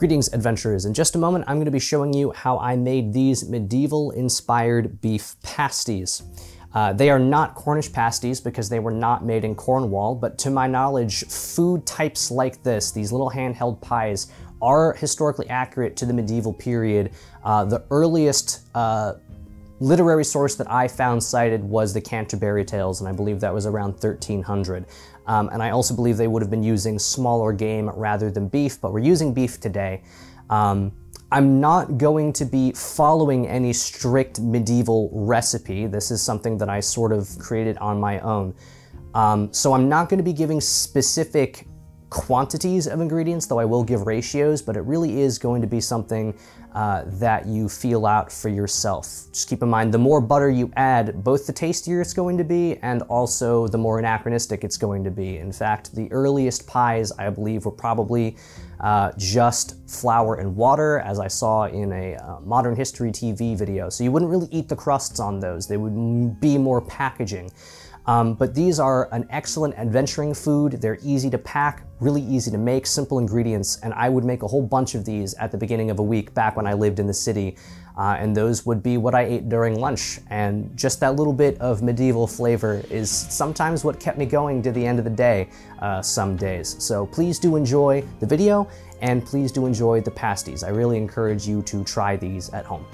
Greetings, adventurers. In just a moment, I'm going to be showing you how I made these medieval-inspired beef pasties. Uh, they are not Cornish pasties because they were not made in Cornwall, but to my knowledge, food types like this, these little handheld pies, are historically accurate to the medieval period. Uh, the earliest uh, literary source that I found cited was the Canterbury Tales, and I believe that was around 1300. Um, and I also believe they would have been using smaller game rather than beef, but we're using beef today. Um, I'm not going to be following any strict medieval recipe. This is something that I sort of created on my own. Um, so I'm not going to be giving specific quantities of ingredients, though I will give ratios, but it really is going to be something uh, that you feel out for yourself. Just keep in mind, the more butter you add, both the tastier it's going to be and also the more anachronistic it's going to be. In fact, the earliest pies, I believe, were probably uh, just flour and water, as I saw in a uh, Modern History TV video. So you wouldn't really eat the crusts on those. They would be more packaging. Um, but these are an excellent adventuring food. They're easy to pack, really easy to make, simple ingredients, and I would make a whole bunch of these at the beginning of a week back when I lived in the city. Uh, and those would be what I ate during lunch. And just that little bit of medieval flavor is sometimes what kept me going to the end of the day uh, some days. So please do enjoy the video and please do enjoy the pasties. I really encourage you to try these at home.